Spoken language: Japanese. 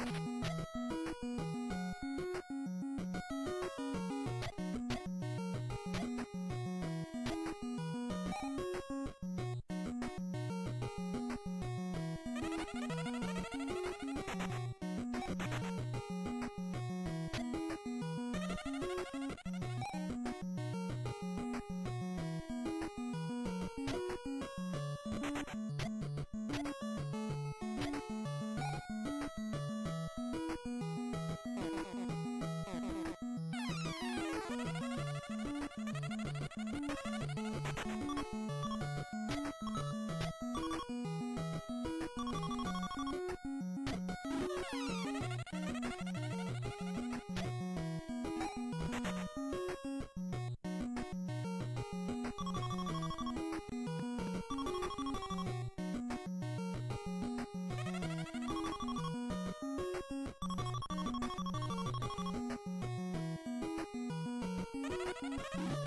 Mm-hmm. you